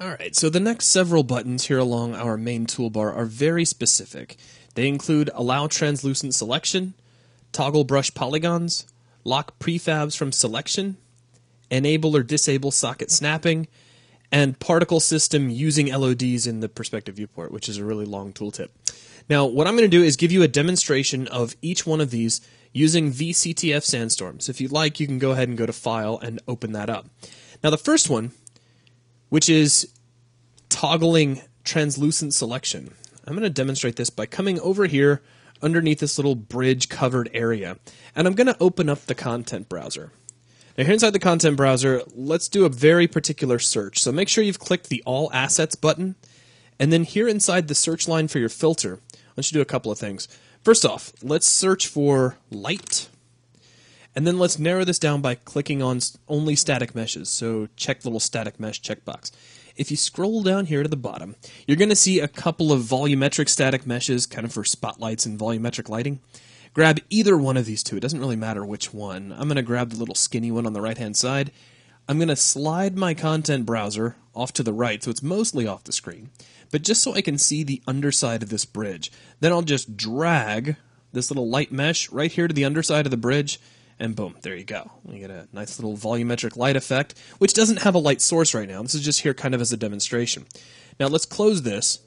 Alright, so the next several buttons here along our main toolbar are very specific. They include Allow Translucent Selection, Toggle Brush Polygons, Lock Prefabs from Selection, Enable or Disable Socket Snapping, and Particle System using LODs in the Perspective Viewport, which is a really long tooltip. Now, what I'm going to do is give you a demonstration of each one of these using VCTF Sandstorm. So if you'd like, you can go ahead and go to File and open that up. Now, the first one which is toggling translucent selection. I'm going to demonstrate this by coming over here underneath this little bridge covered area, and I'm going to open up the content browser. Now, here inside the content browser, let's do a very particular search. So make sure you've clicked the All Assets button, and then here inside the search line for your filter, let's do a couple of things. First off, let's search for light. And then let's narrow this down by clicking on only static meshes. So check little static mesh checkbox. If you scroll down here to the bottom, you're going to see a couple of volumetric static meshes, kind of for spotlights and volumetric lighting. Grab either one of these two. It doesn't really matter which one. I'm going to grab the little skinny one on the right hand side. I'm going to slide my content browser off to the right, so it's mostly off the screen. But just so I can see the underside of this bridge, then I'll just drag this little light mesh right here to the underside of the bridge and boom, there you go. You get a nice little volumetric light effect, which doesn't have a light source right now. This is just here kind of as a demonstration. Now let's close this.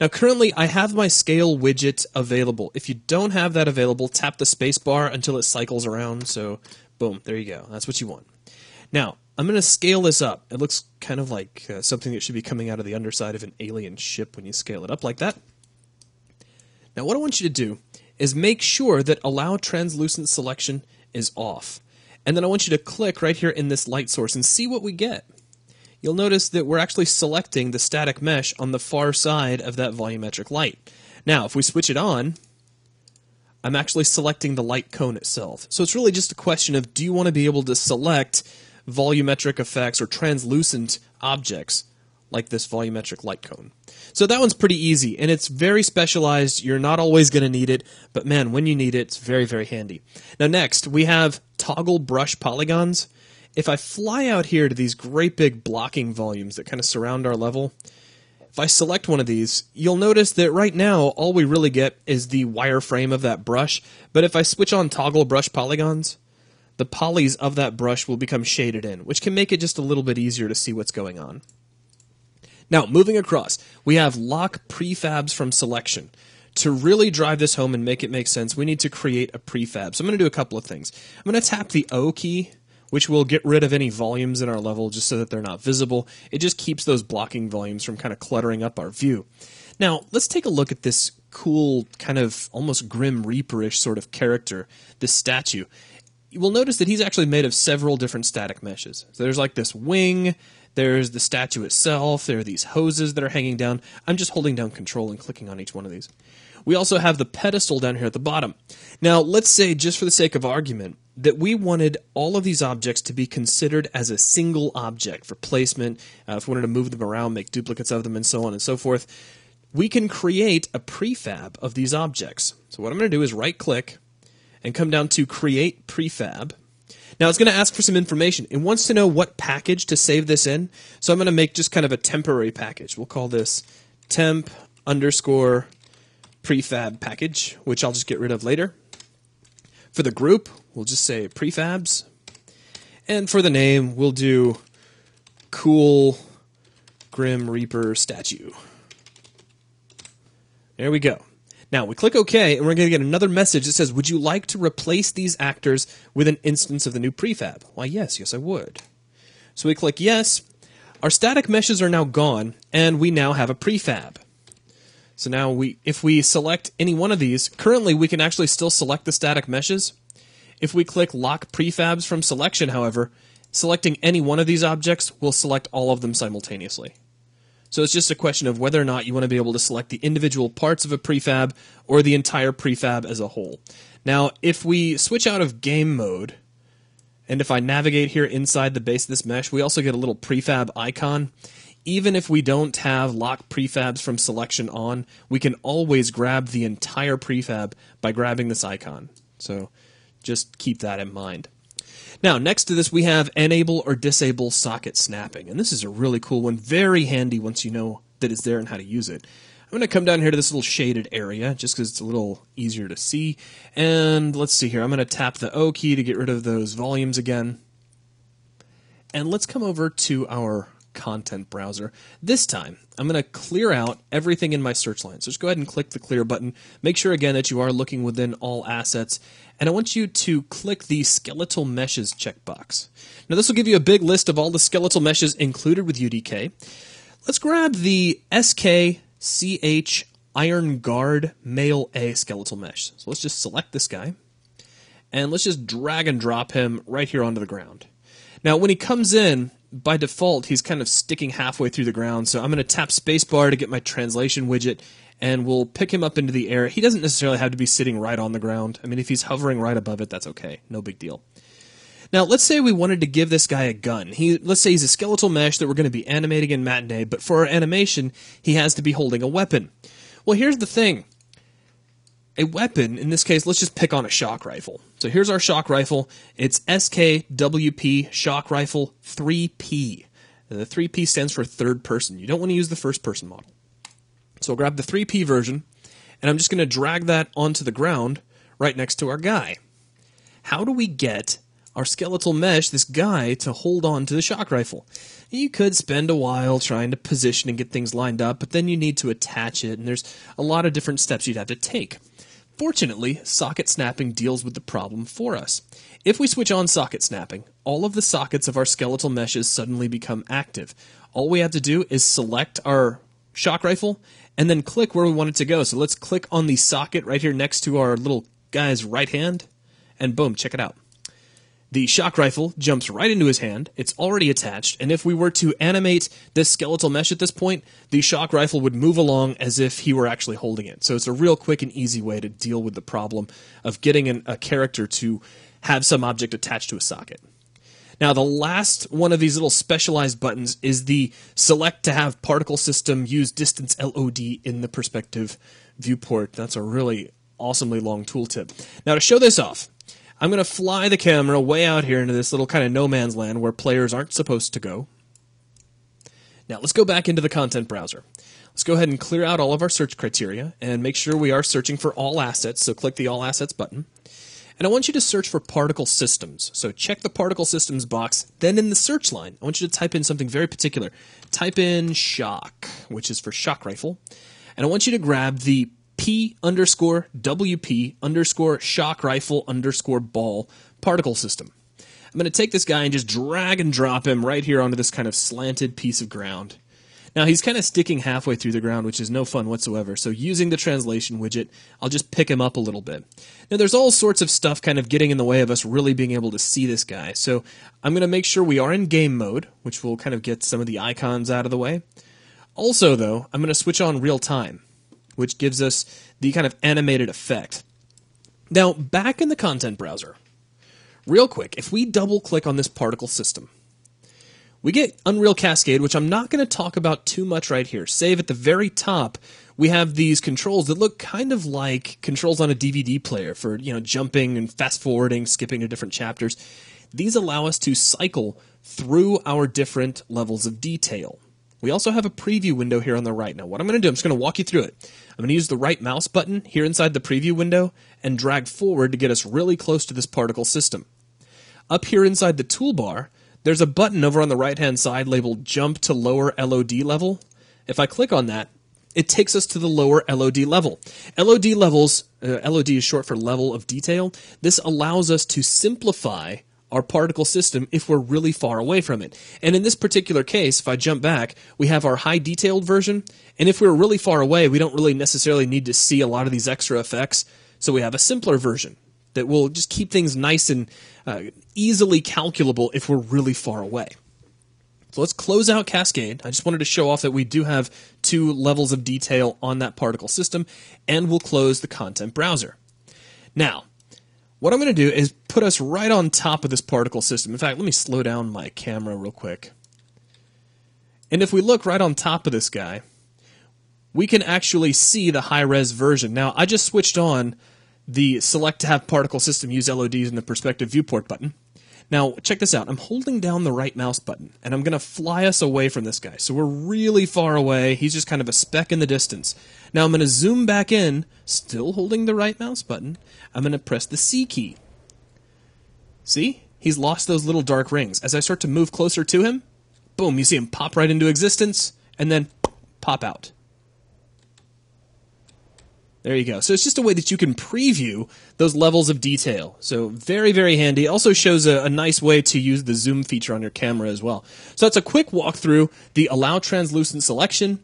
Now currently I have my scale widget available. If you don't have that available, tap the spacebar until it cycles around. So boom, there you go. That's what you want. Now, I'm going to scale this up. It looks kind of like uh, something that should be coming out of the underside of an alien ship when you scale it up like that. Now, what I want you to do is make sure that allow translucent selection is off. And then I want you to click right here in this light source and see what we get. You'll notice that we're actually selecting the static mesh on the far side of that volumetric light. Now, if we switch it on, I'm actually selecting the light cone itself. So it's really just a question of do you want to be able to select volumetric effects or translucent objects like this volumetric light cone. So that one's pretty easy, and it's very specialized. You're not always going to need it, but man, when you need it, it's very, very handy. Now, next, we have toggle brush polygons. If I fly out here to these great big blocking volumes that kind of surround our level, if I select one of these, you'll notice that right now all we really get is the wireframe of that brush, but if I switch on toggle brush polygons, the polys of that brush will become shaded in, which can make it just a little bit easier to see what's going on. Now, moving across, we have lock prefabs from selection. To really drive this home and make it make sense, we need to create a prefab. So I'm going to do a couple of things. I'm going to tap the O key, which will get rid of any volumes in our level just so that they're not visible. It just keeps those blocking volumes from kind of cluttering up our view. Now, let's take a look at this cool, kind of almost grim reaperish sort of character, this statue. You will notice that he's actually made of several different static meshes. So there's like this wing, there's the statue itself. There are these hoses that are hanging down. I'm just holding down control and clicking on each one of these. We also have the pedestal down here at the bottom. Now, let's say, just for the sake of argument, that we wanted all of these objects to be considered as a single object for placement, uh, if we wanted to move them around, make duplicates of them, and so on and so forth. We can create a prefab of these objects. So, what I'm going to do is right click and come down to Create Prefab now it's going to ask for some information. It wants to know what package to save this in. So I'm going to make just kind of a temporary package. We'll call this temp underscore prefab package, which I'll just get rid of later. For the group, we'll just say prefabs. And for the name, we'll do cool Grim Reaper statue. There we go. Now we click OK, and we're going to get another message that says, Would you like to replace these actors with an instance of the new prefab? Why, yes, yes, I would. So we click Yes. Our static meshes are now gone, and we now have a prefab. So now we, if we select any one of these, currently we can actually still select the static meshes. If we click Lock Prefabs from Selection, however, selecting any one of these objects will select all of them simultaneously. So it's just a question of whether or not you want to be able to select the individual parts of a prefab or the entire prefab as a whole. Now, if we switch out of game mode, and if I navigate here inside the base of this mesh, we also get a little prefab icon. Even if we don't have lock prefabs from selection on, we can always grab the entire prefab by grabbing this icon. So just keep that in mind. Now, next to this, we have enable or disable socket snapping. And this is a really cool one, very handy once you know that it's there and how to use it. I'm going to come down here to this little shaded area just because it's a little easier to see. And let's see here. I'm going to tap the O key to get rid of those volumes again. And let's come over to our content browser. This time, I'm going to clear out everything in my search line. So just go ahead and click the clear button. Make sure again that you are looking within all assets. And I want you to click the skeletal meshes checkbox. Now this will give you a big list of all the skeletal meshes included with UDK. Let's grab the SKCH Iron Guard Male A skeletal mesh. So let's just select this guy. And let's just drag and drop him right here onto the ground. Now, when he comes in, by default, he's kind of sticking halfway through the ground. So I'm going to tap spacebar to get my translation widget, and we'll pick him up into the air. He doesn't necessarily have to be sitting right on the ground. I mean, if he's hovering right above it, that's okay. No big deal. Now, let's say we wanted to give this guy a gun. He, let's say he's a skeletal mesh that we're going to be animating in Matinee, but for our animation, he has to be holding a weapon. Well, here's the thing a weapon, in this case, let's just pick on a shock rifle. So here's our shock rifle. It's SKWP Shock Rifle 3P. And The 3P stands for third person. You don't want to use the first person model. So I'll grab the 3P version, and I'm just going to drag that onto the ground right next to our guy. How do we get our skeletal mesh, this guy, to hold on to the shock rifle? You could spend a while trying to position and get things lined up, but then you need to attach it, and there's a lot of different steps you'd have to take. Fortunately, socket snapping deals with the problem for us. If we switch on socket snapping, all of the sockets of our skeletal meshes suddenly become active. All we have to do is select our shock rifle and then click where we want it to go. So let's click on the socket right here next to our little guy's right hand, and boom, check it out. The shock rifle jumps right into his hand. It's already attached, and if we were to animate this skeletal mesh at this point, the shock rifle would move along as if he were actually holding it. So it's a real quick and easy way to deal with the problem of getting an, a character to have some object attached to a socket. Now, the last one of these little specialized buttons is the select to have particle system use distance LOD in the perspective viewport. That's a really awesomely long tooltip. Now, to show this off, I'm going to fly the camera way out here into this little kind of no man's land where players aren't supposed to go. Now let's go back into the content browser. Let's go ahead and clear out all of our search criteria and make sure we are searching for all assets. So click the all assets button. And I want you to search for particle systems. So check the particle systems box. Then in the search line, I want you to type in something very particular. Type in shock, which is for shock rifle. And I want you to grab the P underscore WP underscore shock rifle underscore ball particle system. I'm going to take this guy and just drag and drop him right here onto this kind of slanted piece of ground. Now he's kind of sticking halfway through the ground, which is no fun whatsoever. So using the translation widget, I'll just pick him up a little bit. Now there's all sorts of stuff kind of getting in the way of us really being able to see this guy. So I'm going to make sure we are in game mode, which will kind of get some of the icons out of the way. Also though, I'm going to switch on real time which gives us the kind of animated effect. Now, back in the content browser, real quick, if we double click on this particle system, we get Unreal Cascade, which I'm not going to talk about too much right here. Save at the very top, we have these controls that look kind of like controls on a DVD player for, you know, jumping and fast forwarding, skipping to different chapters. These allow us to cycle through our different levels of detail. We also have a preview window here on the right. Now, what I'm going to do, I'm just going to walk you through it. I'm going to use the right mouse button here inside the preview window and drag forward to get us really close to this particle system. Up here inside the toolbar, there's a button over on the right hand side labeled Jump to Lower LOD Level. If I click on that, it takes us to the lower LOD level. LOD levels, uh, LOD is short for level of detail. This allows us to simplify our particle system if we're really far away from it. And in this particular case, if I jump back, we have our high detailed version. And if we're really far away, we don't really necessarily need to see a lot of these extra effects. So we have a simpler version that will just keep things nice and uh, easily calculable if we're really far away. So let's close out Cascade. I just wanted to show off that we do have two levels of detail on that particle system, and we'll close the content browser. Now, what I'm going to do is put us right on top of this particle system. In fact, let me slow down my camera real quick. And if we look right on top of this guy, we can actually see the high res version. Now, I just switched on the select to have particle system use LODs in the perspective viewport button. Now, check this out. I'm holding down the right mouse button, and I'm going to fly us away from this guy. So we're really far away. He's just kind of a speck in the distance. Now I'm going to zoom back in, still holding the right mouse button. I'm going to press the C key. See? He's lost those little dark rings. As I start to move closer to him, boom, you see him pop right into existence, and then pop out. There you go. So it's just a way that you can preview those levels of detail. So very, very handy. Also shows a, a, nice way to use the zoom feature on your camera as well. So that's a quick walkthrough. The allow translucent selection,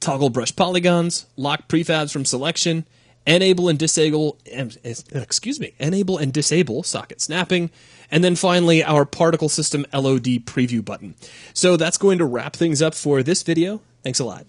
toggle brush polygons, lock prefabs from selection, enable and disable, excuse me, enable and disable socket snapping, and then finally our particle system LOD preview button. So that's going to wrap things up for this video. Thanks a lot.